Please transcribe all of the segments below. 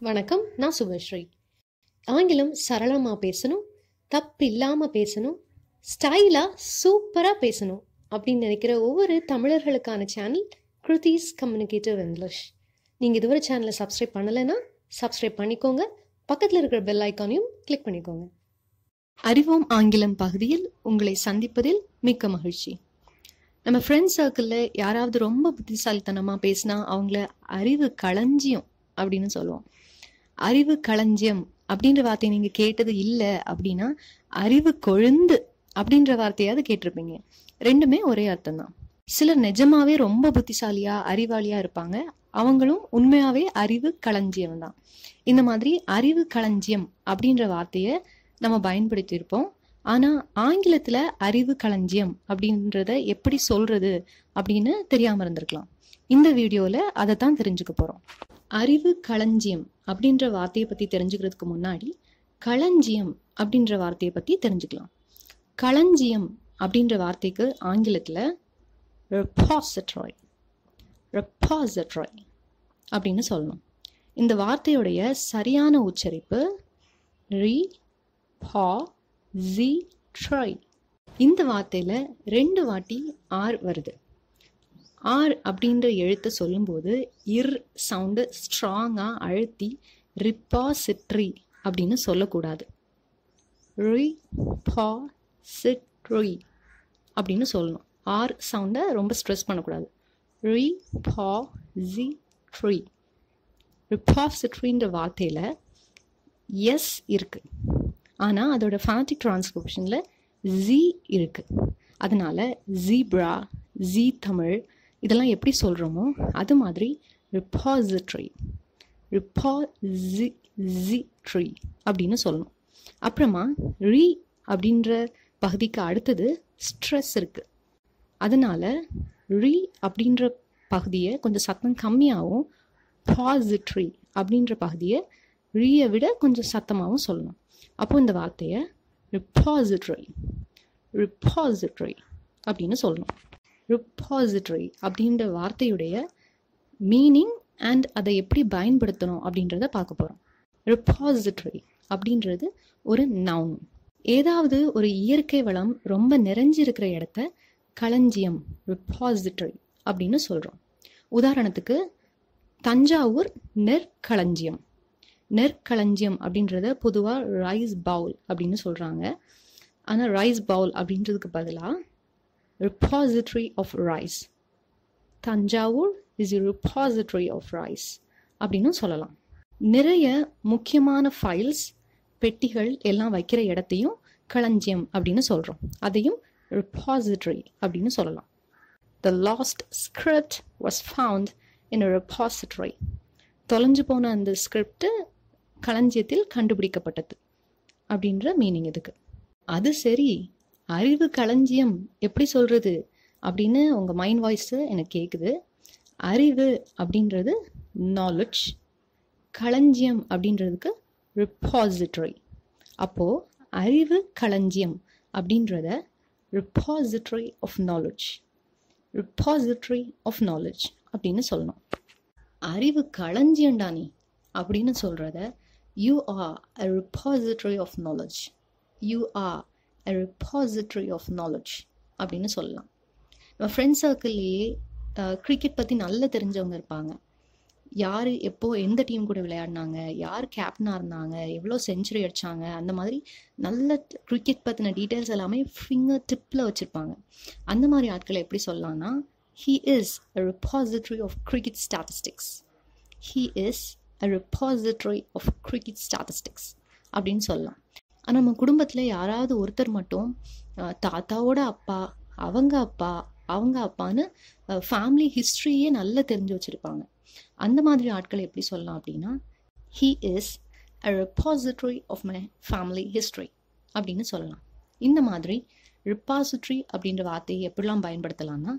வணக்கம் நான் சுபஸ்ரீ. ஆங்கிலம் சரளமாக பேசணும் தப்பு இல்லாமல் பேசணும் ஸ்டைலாக சூப்பராக பேசணும் அப்படின்னு நினைக்கிற ஒவ்வொரு தமிழர்களுக்கான சேனல் கிருதீஸ் கம்யூனிகேட்டிவ் இங்கிலீஷ் நீங்கள் இதுவரை சேனலை சப்ஸ்கிரைப் பண்ணலைன்னா சப்ஸ்கிரைப் பண்ணிக்கோங்க. பக்கத்தில் இருக்கிற பெல் ஐக்கானையும் கிளிக் பண்ணிக்கோங்க. அறிவோம் ஆங்கிலம் பகுதியில் உங்களை சந்திப்பதில் மிக்க மகிழ்ச்சி. நம்ம ஃப்ரெண்ட்ஸ் சர்க்கிளில் யாராவது ரொம்ப புத்திசாலித்தனமாக பேசினா அவங்கள அறிவு களஞ்சியம். அப்படின்னு சொல்லுவோம். அறிவு களஞ்சியம் அப்படின்ற வார்த்தையை நீங்கள் கேட்டது இல்லை அப்படின்னா அறிவு கொழுந்து அப்படின்ற வார்த்தையாவது கேட்டிருப்பீங்க. ரெண்டுமே ஒரே அர்த்தம் தான் சிலர் நிஜமாவே ரொம்ப புத்திசாலியா அறிவாளியா இருப்பாங்க. அவங்களும் உண்மையாவே அறிவு களஞ்சியம் தான் இந்த மாதிரி அறிவு களஞ்சியம் அப்படின்ற வார்த்தையை நம்ம பயன்படுத்தியிருப்போம். ஆனா ஆங்கிலத்துல அறிவு களஞ்சியம் அப்படின்றத எப்படி சொல்றது அப்படின்னு தெரியாம இருந்திருக்கலாம். இந்த வீடியோவில் அதை தான் தெரிஞ்சுக்க போகிறோம் அறிவு களஞ்சியம் அப்படின்ற வார்த்தையை பற்றி தெரிஞ்சுக்கிறதுக்கு முன்னாடி களஞ்சியம் அப்படின்ற வார்த்தையை பற்றி தெரிஞ்சுக்கலாம். களஞ்சியம் அப்படின்ற வார்த்தைக்கு ஆங்கிலத்தில் ரெப்பாசட்ராய் ரெப்பாசட்ராய் அப்படின்னு சொல்லணும். இந்த வார்த்தையுடைய சரியான உச்சரிப்பு ரி பா ஜி ட்ரை இந்த வார்த்தையில் ரெண்டு வாட்டி ஆர் வருது. ஆர் அப்படின்ற எழுத்தை சொல்லும்போது இர் சவுண்டு ஸ்ட்ராங்காக அழுத்தி ரிப்பாசிட்ரி அப்படின்னு சொல்லக்கூடாது. ரி பா சிட்ரி அப்படின்னு சொல்லணும். ஆர் சவுண்டை ரொம்ப ஸ்ட்ரெஸ் பண்ணக்கூடாது. ரி பா ஜி ட்ரீ ரிப்பாசிட்ரின்ற வார்த்தையில் எஸ் இருக்குது ஆனால் அதோட ஃபனாட்டிக் டிரான்ஸ்கிரிப்ஷனில் ஜி இருக்குது அதனால் ஜீப்ரா ஜி தமிழ் இதெல்லாம் எப்படி சொல்கிறோமோ அது மாதிரி ரிப்பாசிட்ரி ரிப்பாசிட்ரி அப்படின்னு சொல்லணும். அப்புறமா ரீ அப்படின்ற பகுதிக்கு அடுத்தது ஸ்ட்ரெஸ் இருக்குது அதனால் ரீ அப்படின்ற பகுதியை கொஞ்சம் சத்தம் கம்மியாகவும் பாசிட்ரி அப்படின்ற பகுதியை ரீயை விட கொஞ்சம் சத்தமாகவும் சொல்லணும். அப்போது இந்த வார்த்தையை ரிப்பாசிட்ரி ரிப்பாசிட்ரி அப்படின்னு சொல்லணும். ரிப்பாசிட்ரி அப்படின்ற வார்த்தையுடைய மீனிங் அண்ட் அதை எப்படி பயன்படுத்தணும் அப்படின்றத பார்க்க போகிறோம் ரிப்பாசிட்ரி அப்படின்றது ஒரு நவுன் ஏதாவது ஒரு இயற்கை வளம் ரொம்ப நிறைஞ்சிருக்கிற இடத்த களஞ்சியம் ரிப்பாசிட்ரி அப்படின்னு சொல்கிறோம் உதாரணத்துக்கு தஞ்சாவூர் நெற்களஞ்சியம். நெற்களஞ்சியம் அப்படின்றத பொதுவாக ரைஸ் பவுல் அப்படின்னு சொல்கிறாங்க ஆனால் ரைஸ் பவுல் அப்படின்றதுக்கு பதிலாக repository of rice Thanjavur is a repository of rice அப்படின்னு சொல்லலாம். நிறைய முக்கியமான ஃபைல்ஸ் பெட்டிகள் எல்லாம் வைக்கிற இடத்தையும் களஞ்சியம் அப்படின்னு சொல்கிறோம் அதையும் ரிப்பாசிட்ரி அப்படின்னு சொல்லலாம். The last script was found in repository தொலைஞ்சு போன அந்த ஸ்கிரிப்டு களஞ்சியத்தில் கண்டுபிடிக்கப்பட்டது அப்படின்ற மீனிங் இதுக்கு. அது சரி அறிவு களஞ்சியம் எப்படி சொல்றது அப்படின்னு உங்க மைண்ட் வாய்ஸ் எனக்கு கேட்குது அறிவு அப்படின்றது நாலேஜ் களஞ்சியம் அப்படின்றதுக்கு ரிப்பாசிட்ரி அப்போ அறிவு களஞ்சியம் அப்படின்றத repository of knowledge repository of knowledge அப்படின்னு சொல்லணும். அறிவு களஞ்சியம்டா நீ அப்படின்னு சொல்கிறத you are a repository of knowledge you are a repository of knowledge அப்படின்னு சொல்லலாம். நம்ம ஃப்ரெண்ட்ஸ் சர்க்கிள்லேயே கிரிக்கெட் பற்றி நல்லா தெரிஞ்சவங்க இருப்பாங்க. யார் எப்போ எந்த டீம் கூட விளையாடினாங்க யார் கேப்டனாக இருந்தாங்க எவ்வளோ செஞ்சுரி அடித்தாங்க அந்த மாதிரி நல்ல கிரிக்கெட் பற்றின டீட்டெயில்ஸ் எல்லாமே ஃபிங்கர் டிப்பில் வச்சுருப்பாங்க. அந்த மாதிரி ஆட்களை எப்படி சொல்லலாம்னா he is a repository of cricket statistics he is a repository of cricket statistics அப்படின்னு சொல்லலாம். ஆனால் நம்ம குடும்பத்தில் யாராவது ஒருத்தர் மட்டும் தாத்தாவோட அப்பா அவங்க அப்பா அவங்க அப்பான்னு ஃபேமிலி ஹிஸ்ட்ரியே நல்லா தெரிஞ்சு வச்சுருப்பாங்க. அந்த மாதிரி ஆட்களை எப்படி சொல்லலாம் அப்படின்னா he is a repository of my family history அப்படின்னு சொல்லலாம். இந்த மாதிரி ரிப்பாசிட்ரி அப்படின்ற வார்த்தையை எப்படிலாம் பயன்படுத்தலாம்னா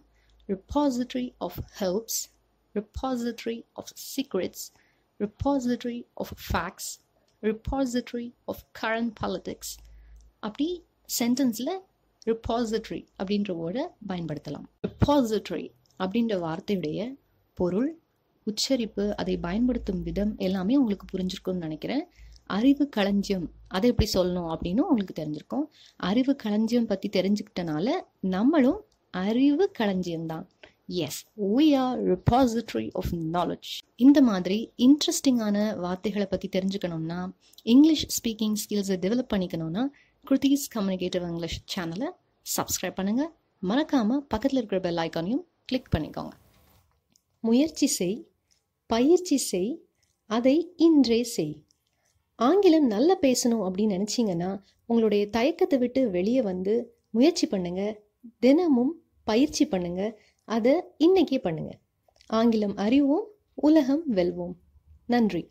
repository of helps repository of secrets repository of facts repository of current politics அப்படி சென்டென்ஸில் ரிப்பாசிட்ரி அப்படின்ற வேர்டை பயன்படுத்தலாம். ரிப்பாசிட்ரி அப்படின்ற வார்த்தையுடைய பொருள் உச்சரிப்பு அதை பயன்படுத்தும் விதம் எல்லாமே உங்களுக்கு புரிஞ்சிருக்கும்னு நினைக்கிறேன். அறிவு களஞ்சியம் அதை எப்படி சொல்லணும் அப்படின்னு உங்களுக்கு தெரிஞ்சிருக்கும். அறிவு களஞ்சியம் பற்றி தெரிஞ்சுக்கிட்டனால நம்மளும் அறிவு களஞ்சியம் தான். S V R repository of knowledge இந்த மாதிரி இன்ட்ரெஸ்டிங்கான வார்த்தைகளை பற்றி தெரிஞ்சுக்கணும்னா இங்கிலீஷ் ஸ்பீக்கிங் ஸ்கில்ஸை டெவலப் பண்ணிக்கணும்னா கிருத்திஸ் கம்யூனிகேட்டிவ் இங்கிலீஷ் சேனலை சப்ஸ்கிரைப் பண்ணுங்கள் மறக்காமல் பக்கத்தில் இருக்கிற பெல் ஐக்கானையும் கிளிக் பண்ணிக்கோங்க. முயற்சி செய் பயிற்சி செய் அதை இன்றே செய். ஆங்கிலம் நல்லா பேசணும் அப்படின்னு நினச்சிங்கன்னா உங்களுடைய தயக்கத்தை விட்டு வெளியே வந்து முயற்சி பண்ணுங்கள் தினமும் பயிற்சி பண்ணுங்கள் அதை இன்னைக்கே பண்ணுங்க. ஆங்கிலம் அறிவோம் உலகம் வெல்வோம். நன்றி.